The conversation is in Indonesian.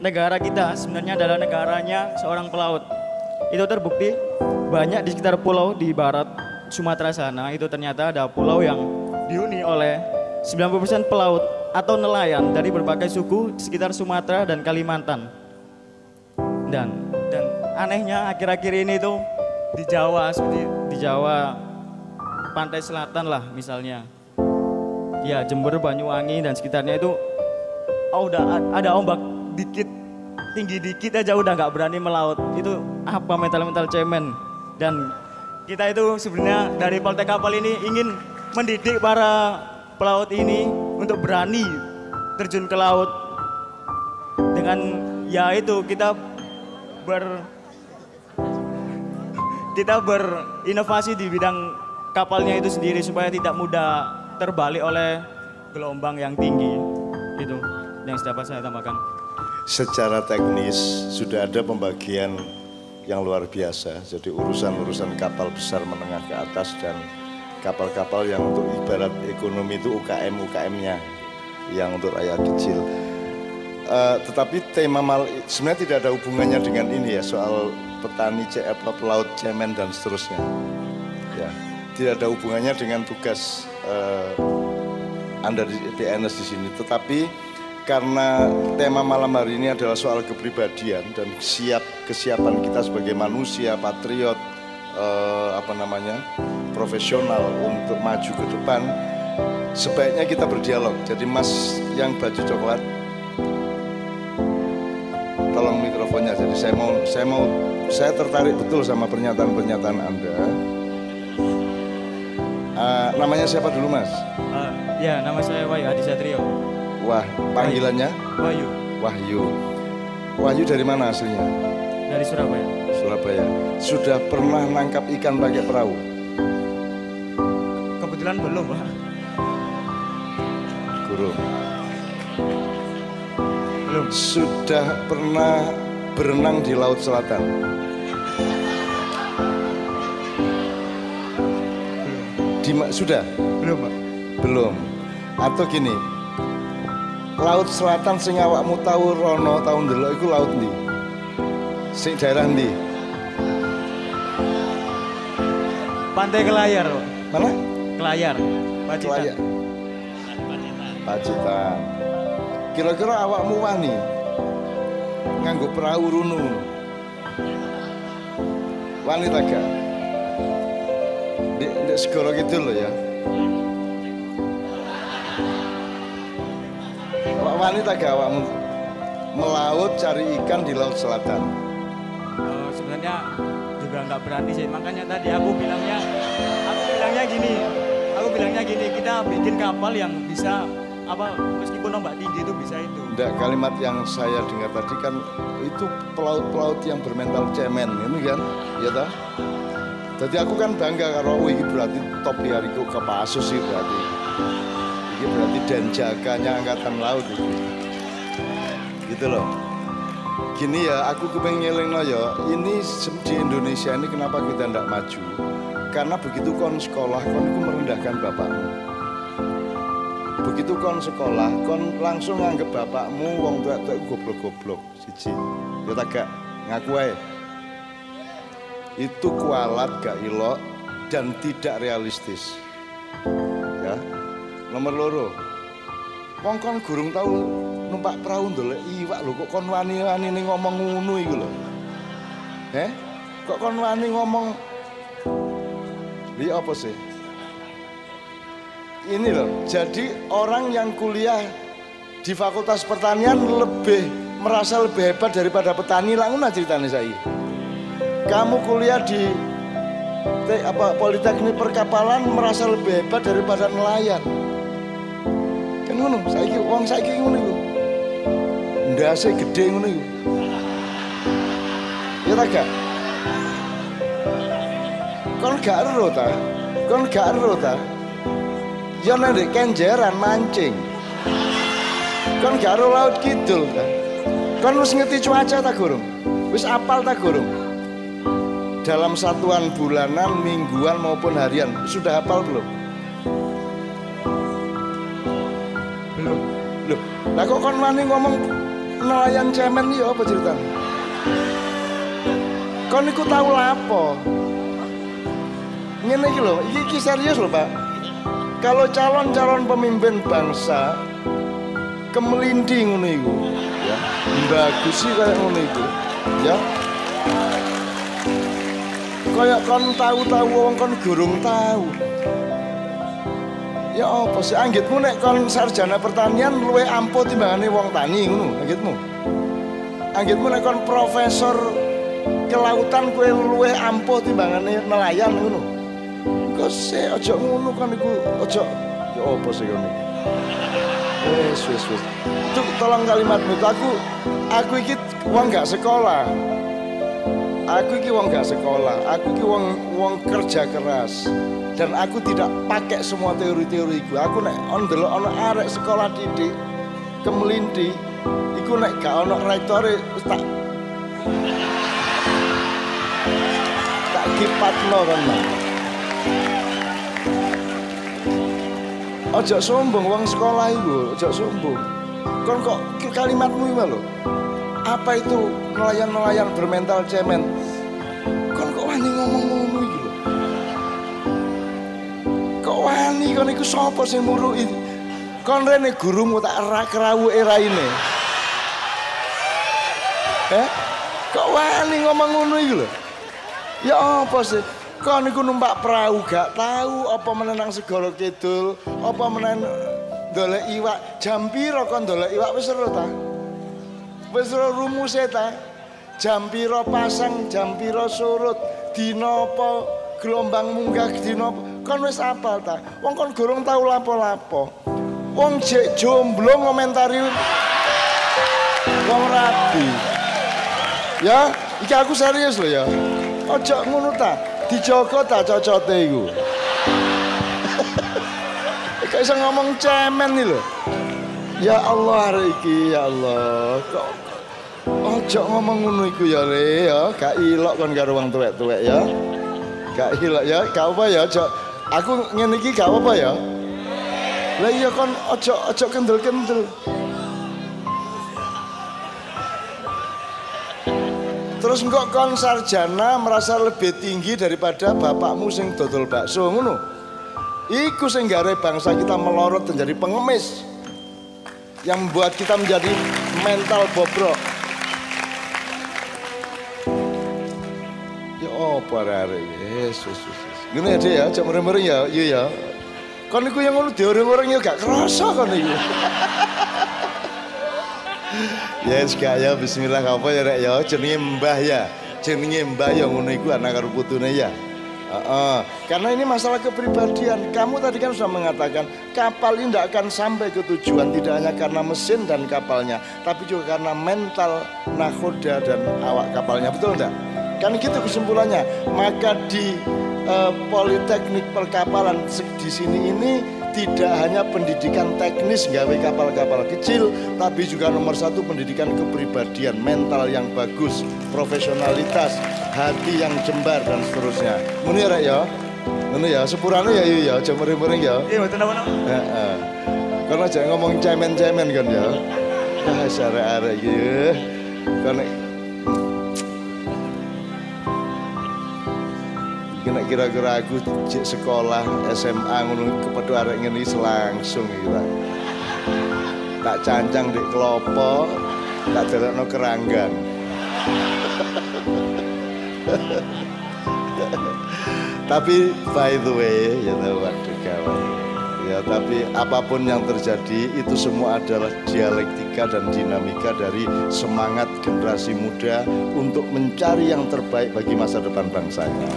negara kita sebenarnya adalah negaranya seorang pelaut. Itu terbukti banyak di sekitar pulau di barat Sumatera sana itu ternyata ada pulau yang dihuni oleh 90% pelaut atau nelayan dari berbagai suku sekitar Sumatera dan Kalimantan. Dan dan anehnya akhir-akhir ini tuh di Jawa seperti di Jawa pantai selatan lah misalnya. Ya Jember, Banyuwangi dan sekitarnya itu oh, udah ada ombak dikit tinggi dikit aja udah nggak berani melaut. Itu apa mental-mental cemen? Dan kita itu sebenarnya dari Poltek Kapal ini ingin mendidik para pelaut ini untuk berani terjun ke laut. Dengan ya itu kita ber kita berinovasi di bidang kapalnya itu sendiri supaya tidak mudah terbalik oleh gelombang yang tinggi. Itu yang dapat saya tambahkan Secara teknis sudah ada pembagian yang luar biasa. Jadi urusan-urusan kapal besar menengah ke atas dan kapal-kapal yang untuk ibarat ekonomi itu UKM UKM-nya yang untuk rakyat kecil. Eh, tetapi tema mal sebenarnya tidak ada hubungannya dengan ini ya soal petani apa, pelaut cemen dan seterusnya. Ya, tidak ada hubungannya dengan tugas eh, anda di PNS di sini. Tetapi karena tema malam hari ini adalah soal kepribadian dan siap kesiapan kita sebagai manusia patriot eh, apa namanya profesional untuk maju ke depan sebaiknya kita berdialog. Jadi mas yang baju coklat tolong mikrofonnya. Jadi saya mau saya mau saya tertarik betul sama pernyataan-pernyataan anda. Eh, namanya siapa dulu mas? Eh, ya nama saya Wahyu Adi Satrio wah panggilannya Wahyu Wahyu. Wahyu dari mana aslinya? dari Surabaya Surabaya. Sudah pernah nangkap ikan pakai perahu? kebetulan belum Pak. Guru. belum Sudah pernah berenang di Laut Selatan? Di ma- sudah? belum Pak. Belum. Atau gini, Laut Selatan sing awakmu tahu rono tahun dulu itu laut ndi? Sing daerah ndi? pantai Kelayar Pak. Mana? Kelayar Pacitan. Pacitan. Kira-kira awakmu wani nganggo perahu runu. Wani ta gak? Di, di segoro gitu loh ya. Awak wani ta gak awakmu melaut cari ikan di laut selatan? Oh, sebenarnya juga nggak berani sih makanya tadi aku bilangnya aku bilangnya gini aku bilangnya gini kita bikin kapal yang bisa apa meskipun ombak tinggi itu bisa itu Enggak, kalimat yang saya dengar tadi kan itu pelaut-pelaut yang bermental cemen ini kan, ya toh? Jadi aku kan bangga kalau ini berarti top ya Riko Kapasus sih berarti. Ini berarti dan jaganya angkatan laut itu. Gitu loh. Gini ya, aku kepengen ngeling ya, ini di Indonesia ini kenapa kita tidak maju? Karena begitu kon sekolah, kon itu merendahkan bapakmu begitu kon sekolah kon langsung nganggep bapakmu wong tua tua goblok-goblok siji ya tak gak ngaku itu kualat gak ilok dan tidak realistis nomor loro wong kon gurung tahu numpak perahu ndolek iwak lho kok kon wani-wani ngomong ngono iku lho eh kok kon wani ngomong Iya apa sih? ini loh, jadi orang yang kuliah di Fakultas Pertanian lebih merasa lebih hebat daripada petani langsung ceritanya saya. Kamu kuliah di te- apa Politeknik Perkapalan merasa lebih hebat daripada nelayan. Ngono, saiki wong saiki ngono iku. Ndase gede ngono iku. Ya ta gak? Kon gak ero ta? Kon gak ero ta? Ya nang kenjeran mancing. Kon gak ero laut kidul ta? Kon wis ngerti cuaca ta gurung? Wis apal ta gurung? Dalam satuan bulanan, mingguan maupun harian sudah hafal belum? Lah kok kon wani ngomong nelayan cemen ya apa ceritanya? Kon niku tahu lapo? Ngene iki lho, iki, iki serius lho, Pak. Kalau calon-calon pemimpin bangsa kemelindi ngono iku, ya. Bagus sih kayak ngono iku, ya. Kayak kon tahu-tahu wong kon gurung tahu. Ya apa sih anggitmu nek kon sarjana pertanian luwe ampuh timbangane wong tani ngono, anggitmu. Anggitmu nek kon profesor kelautan kue luwe ampuh timbangane nelayan ngono. Engko sih aja ngono kan iku aja ya apa sih ngono. Wes wes wes. Tuh tolong kalimatmu aku aku iki wong gak sekolah. Aku iki wong gak sekolah, aku iki wong wong kerja keras. Dan aku tidak pakai semua teori-teori iku. Aku nek on delok ana arek sekolah didik kemelindi iku nek gak ono rektore tak tak kipatno kan. Ojo sombong wong sekolah iku, ojo sombong. Kon kok kalimatmu iki lho. Apa itu nelayan-nelayan bermental cemen? Kon kok wani ngomong ngono lho. Kok wani kon iku sapa sing muruki? Kon rene gurumu tak ra kerawuke raine. Eh? Kok wani ngomong ngono iki lho? Ya apa sih? Kau niku numpak perahu gak tahu apa menenang segoro kidul, apa menen dolek iwak. Jam piro kon dolek iwak wis ta? Wis rumuse ta? Jam piro pasang, jam piro surut, dina apa gelombang munggah dina apa? Kon wis apal ta? Wong kon gorong tahu lapo-lapo. Wong jek jomblo ngomentari wong rabi. Ya, iki aku serius loh ya. Ojo ngono ta, dijogo ta cocote iku. Kayak iso ngomong cemen nih lho. Ya Allah iki, ya Allah. Kok ojo ngomong ngono iku ya le ya, gak ilok kon karo wong tuwek-tuwek ya. Gak ilok ya, gak apa ya, ojo. Aku ngene iki gak apa ya. Lah iya kon ojo ojo kendel-kendel. Terus engkau kon sarjana merasa lebih tinggi daripada bapakmu sing dodol bakso ngono. Iku sing gare bangsa kita melorot menjadi pengemis. Yang membuat kita menjadi mental bobrok. Ya apa arek Yesus Yesus. Ngene ya, Dek, ya, cek mereng-mereng ya, iya ya. Kon iku yang ngono dioreng-oreng ya gak kerasa kon iku. Yes gak ya bismillah apa ya rek ya jenenge mbah ya. Jenenge mbah ya iku anak karo putune ya. Heeh. Karena ini masalah kepribadian. Kamu tadi kan sudah mengatakan kapal ini tidak akan sampai ke tujuan tidak hanya karena mesin dan kapalnya, tapi juga karena mental nakoda dan awak kapalnya. Betul enggak? Kan gitu kesimpulannya. Maka di eh, Politeknik Perkapalan di sini ini tidak hanya pendidikan teknis gawe kapal-kapal kecil, tapi juga nomor satu pendidikan kepribadian, mental yang bagus, profesionalitas, hati yang jembar dan seterusnya. Ngono ya ya. Ngono ya, sepurane ya iya ya, aja mereng-mereng ya. Iya, betul apa Heeh. Karena jangan ngomong cemen-cemen kan ya. Ah, arek-arek iki. ya. Kena kira-kira aku cek sekolah SMA ngono kepada arek ngene langsung iki. Tak cancang di kelopo, tak delokno keranggan. tapi by the way, ya tahu waduh kawan. Ya, tapi apa pun yang terjadi itu semua adalah dialektika dan dinamika dari semangat generasi muda untuk mencari yang terbaik bagi masa depan bangsanya.